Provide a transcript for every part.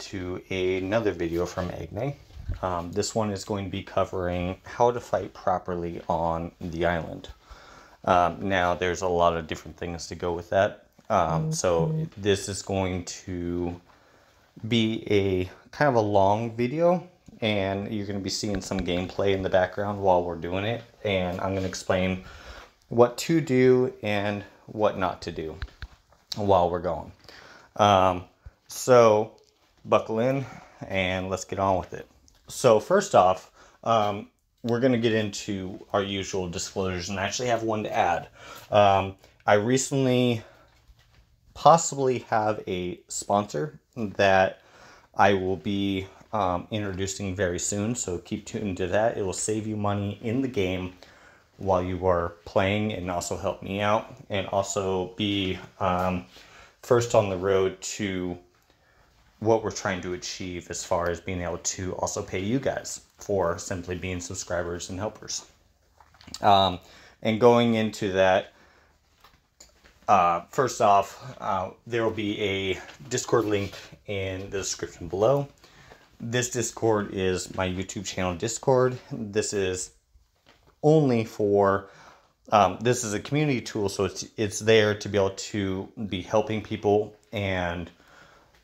to another video from Eagnai. Um, this one is going to be covering how to fight properly on the island. Um, now, there's a lot of different things to go with that. Um, so this is going to be a kind of a long video and you're going to be seeing some gameplay in the background while we're doing it. And I'm going to explain what to do and what not to do while we're going. Um, so buckle in and let's get on with it. So first off, um, we're going to get into our usual disclosures and I actually have one to add. Um, I recently possibly have a sponsor that I will be um, introducing very soon. So keep tuned to that. It will save you money in the game while you are playing and also help me out and also be um, first on the road to what we're trying to achieve as far as being able to also pay you guys for simply being subscribers and helpers. Um, and going into that, uh, first off, uh, there will be a Discord link in the description below. This Discord is my YouTube channel Discord. This is only for um, this is a community tool, so it's it's there to be able to be helping people and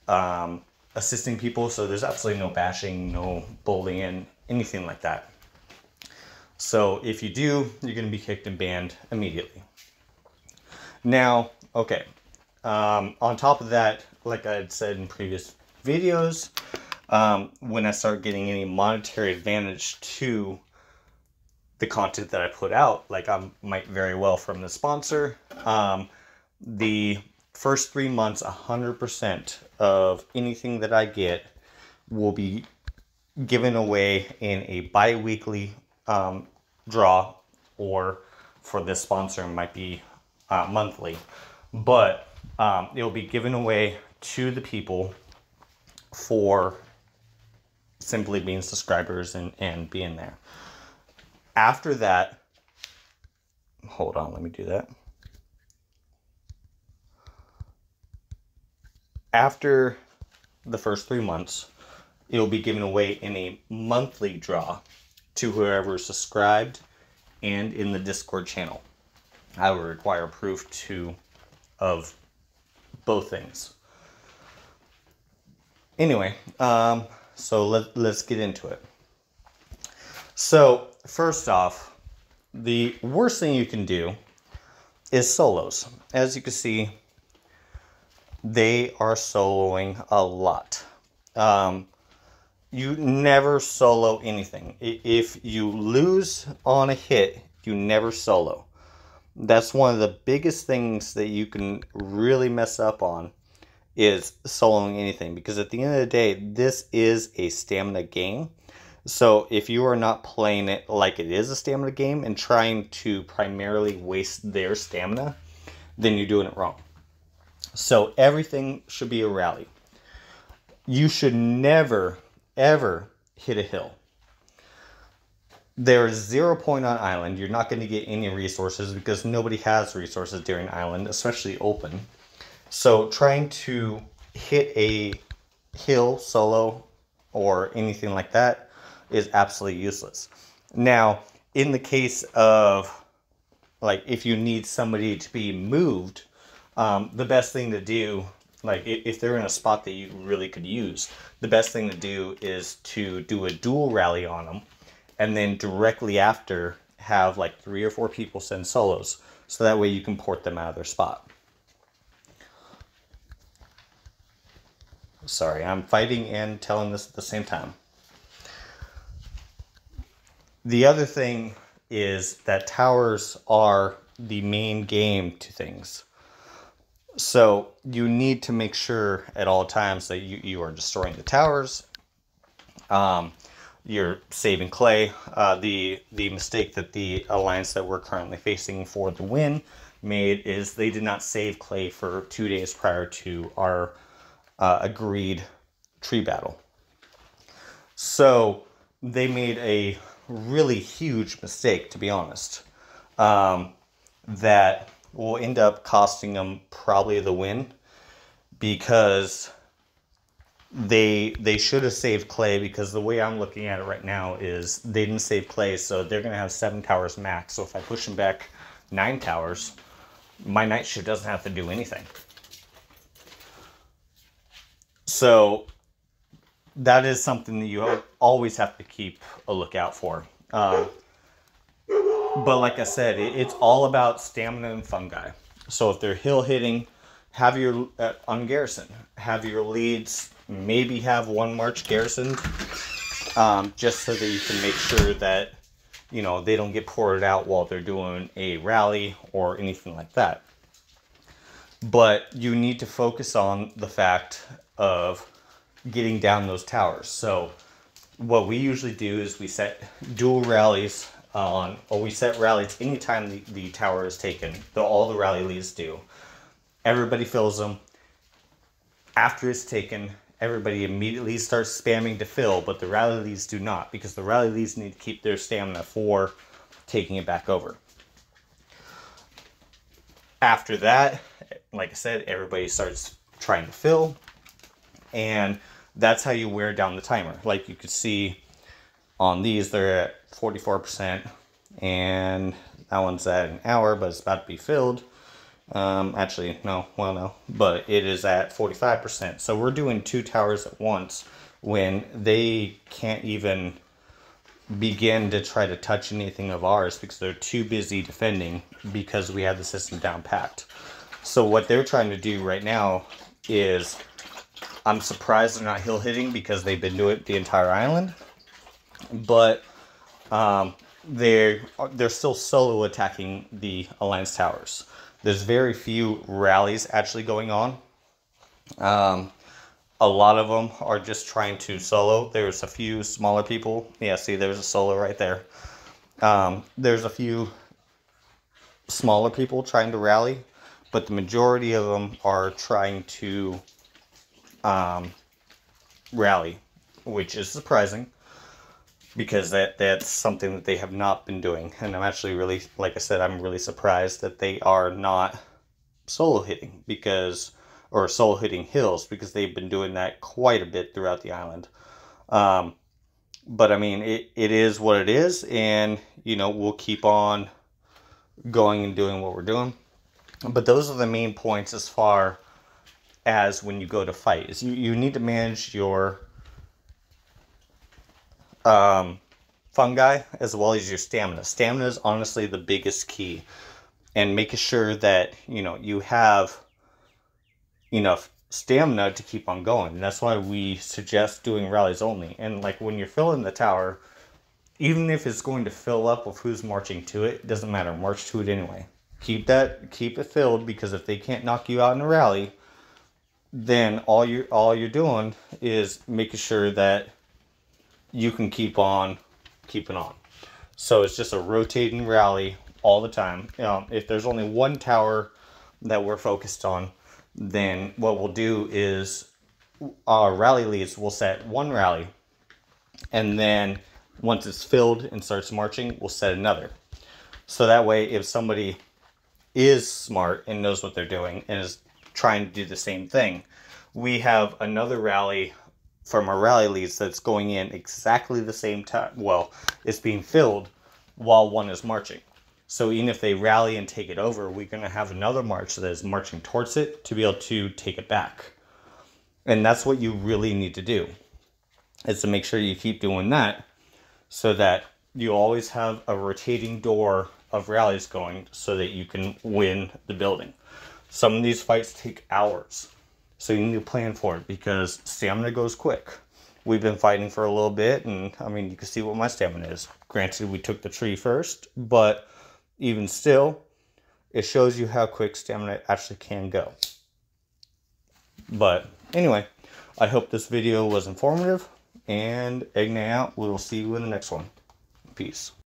um, assisting people. So there's absolutely no bashing, no bullying, anything like that. So if you do, you're going to be kicked and banned immediately. Now, okay. Um, on top of that, like I had said in previous videos, um, when I start getting any monetary advantage to the content that I put out, like I might very well from the sponsor, um, the first three months, 100% of anything that I get will be given away in a bi weekly um, draw, or for this sponsor, might be uh, monthly, but um, it will be given away to the people for simply being subscribers and, and being there. After that, hold on, let me do that. After the first three months, it will be given away in a monthly draw to whoever subscribed and in the Discord channel. I will require proof to of both things. Anyway, um, so let, let's get into it. So first off, the worst thing you can do is solos. As you can see, they are soloing a lot. Um, you never solo anything. If you lose on a hit, you never solo. That's one of the biggest things that you can really mess up on is soloing anything because at the end of the day, this is a stamina game. So if you are not playing it like it is a stamina game and trying to primarily waste their stamina, then you're doing it wrong. So everything should be a rally. You should never, ever hit a hill there's zero point on island. You're not going to get any resources because nobody has resources during island, especially open. So trying to hit a hill solo or anything like that is absolutely useless. Now, in the case of like if you need somebody to be moved, um, the best thing to do, like if they're in a spot that you really could use, the best thing to do is to do a dual rally on them and then directly after have like three or four people send solos so that way you can port them out of their spot. Sorry, I'm fighting and telling this at the same time. The other thing is that towers are the main game to things. So you need to make sure at all times that you, you are destroying the towers. Um, you're saving clay. Uh, the the mistake that the alliance that we're currently facing for the win made is they did not save clay for two days prior to our uh, agreed tree battle. So they made a really huge mistake, to be honest, um, that will end up costing them probably the win because they they should have saved clay because the way I'm looking at it right now is they didn't save clay, so they're gonna have seven towers max. So if I push them back nine towers, my night shift doesn't have to do anything. So that is something that you always have to keep a lookout for. Uh, but like I said, it, it's all about stamina and fungi. So if they're hill hitting, have your uh, on garrison, have your leads maybe have one march garrisoned, um, just so that you can make sure that you know they don't get poured out while they're doing a rally or anything like that. But you need to focus on the fact of getting down those towers. So what we usually do is we set dual rallies on, or we set rallies anytime the, the tower is taken. The, all the rally leads do. Everybody fills them. After it's taken, everybody immediately starts spamming to fill, but the rally leads do not because the rally leads need to keep their stamina for taking it back over. After that, like I said, everybody starts trying to fill, and that's how you wear down the timer. Like you could see on these, they're at 44%, and that one's at an hour, but it's about to be filled. Um, actually, no, well, no, but it is at 45%. So we're doing two towers at once when they can't even begin to try to touch anything of ours because they're too busy defending because we have the system down packed. So what they're trying to do right now is I'm surprised they're not hill hitting because they've been doing it the entire island. But um, they're they're still solo attacking the alliance towers. There's very few rallies actually going on. Um, a lot of them are just trying to solo. There's a few smaller people. Yeah, see, there's a solo right there. Um, there's a few smaller people trying to rally, but the majority of them are trying to um, rally, which is surprising because that that's something that they have not been doing. And I'm actually really, like I said, I'm really surprised that they are not solo hitting because, or solo hitting hills because they've been doing that quite a bit throughout the island. Um, but I mean, it, it is what it is, and you know, we'll keep on going and doing what we're doing. But those are the main points as far as when you go to fight is you, you need to manage your um, fungi as well as your stamina. Stamina is honestly the biggest key and making sure that you know you have enough stamina to keep on going. And that's why we suggest doing rallies only. And like when you're filling the tower, even if it's going to fill up with who's marching to it, it doesn't matter. March to it anyway. Keep that keep it filled because if they can't knock you out in a rally, then all you all you're doing is making sure that you can keep on keeping on. So it's just a rotating rally all the time. Um, if there's only one tower that we're focused on, then what we'll do is our rally leads will set one rally, and then once it's filled and starts marching, we'll set another. So that way, if somebody is smart and knows what they're doing and is trying to do the same thing. We have another rally from our rally leads that's going in exactly the same time. Well, it's being filled while one is marching. So even if they rally and take it over, we're going to have another march that is marching towards it to be able to take it back. And that's what you really need to do, is to make sure you keep doing that so that you always have a rotating door of rallies going so that you can win the building. Some of these fights take hours. So you need to plan for it because stamina goes quick. We've been fighting for a little bit and I mean you can see what my stamina is. Granted we took the tree first, but even still, it shows you how quick stamina actually can go. But anyway, I hope this video was informative and Eagnai out. We will see you in the next one. Peace.